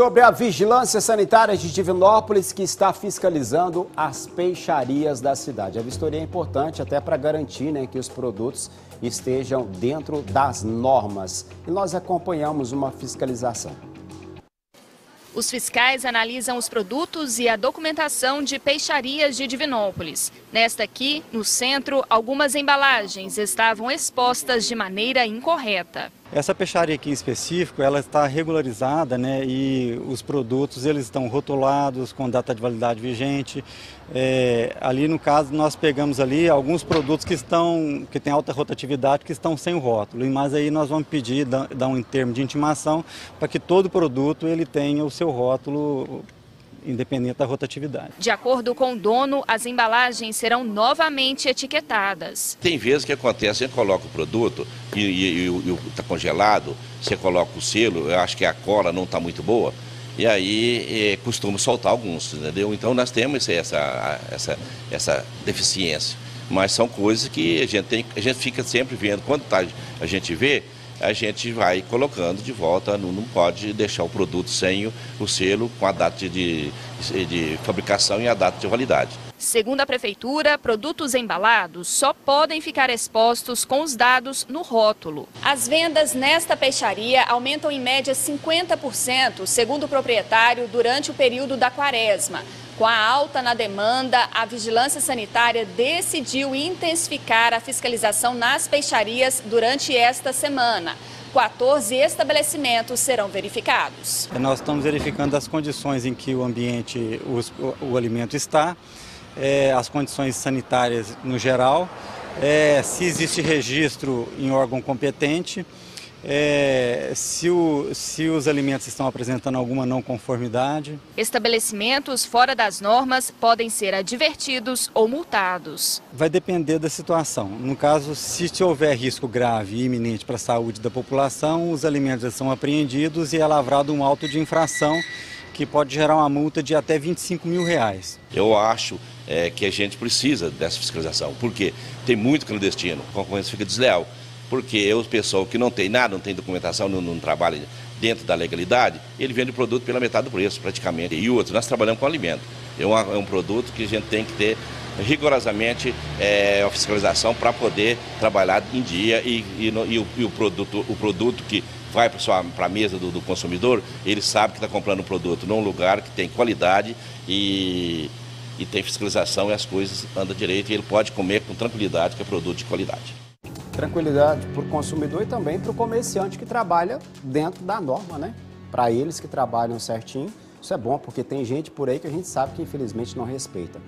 Sobre a vigilância sanitária de Divinópolis, que está fiscalizando as peixarias da cidade. A vistoria é importante até para garantir né, que os produtos estejam dentro das normas. E nós acompanhamos uma fiscalização. Os fiscais analisam os produtos e a documentação de peixarias de Divinópolis. Nesta aqui, no centro, algumas embalagens estavam expostas de maneira incorreta. Essa peixaria aqui em específico, ela está regularizada, né, e os produtos eles estão rotulados com data de validade vigente. É, ali no caso nós pegamos ali alguns produtos que estão que têm alta rotatividade que estão sem o rótulo, mas aí nós vamos pedir dar um termo de intimação para que todo produto ele tenha o seu rótulo independente da rotatividade. De acordo com o dono, as embalagens serão novamente etiquetadas. Tem vezes que acontece, você coloca o produto e está congelado, você coloca o selo, eu acho que a cola não está muito boa, e aí é, costuma soltar alguns, entendeu? Então nós temos essa, essa, essa deficiência. Mas são coisas que a gente, tem, a gente fica sempre vendo. Quando tá, a gente vê, a gente vai colocando de volta, não, não pode deixar o produto sem o, o selo com a data de, de fabricação e a data de validade. Segundo a Prefeitura, produtos embalados só podem ficar expostos com os dados no rótulo. As vendas nesta peixaria aumentam em média 50%, segundo o proprietário, durante o período da quaresma. Com a alta na demanda, a Vigilância Sanitária decidiu intensificar a fiscalização nas peixarias durante esta semana. 14 estabelecimentos serão verificados. Nós estamos verificando as condições em que o ambiente, o, o alimento está, é, as condições sanitárias no geral, é, se existe registro em órgão competente é, se, o, se os alimentos estão apresentando alguma não conformidade. Estabelecimentos fora das normas podem ser advertidos ou multados. Vai depender da situação. No caso, se houver risco grave e iminente para a saúde da população, os alimentos são apreendidos e é lavrado um auto de infração que pode gerar uma multa de até 25 mil reais. Eu acho é, que a gente precisa dessa fiscalização, porque tem muito clandestino, a concorrência fica desleal porque o pessoal que não tem nada, não tem documentação, não, não trabalha dentro da legalidade, ele vende o produto pela metade do preço, praticamente. E outro, nós trabalhamos com alimento. É, é um produto que a gente tem que ter rigorosamente é, a fiscalização para poder trabalhar em dia e, e, no, e, o, e o, produto, o produto que vai para a mesa do, do, consumidor, ele sabe que está comprando um produto num lugar que tem qualidade e, e tem fiscalização e as coisas andam direito e ele pode comer com tranquilidade que é produto de qualidade tranquilidade para o consumidor e também para o comerciante que trabalha dentro da norma, né? Para eles que trabalham certinho, isso é bom, porque tem gente por aí que a gente sabe que infelizmente não respeita.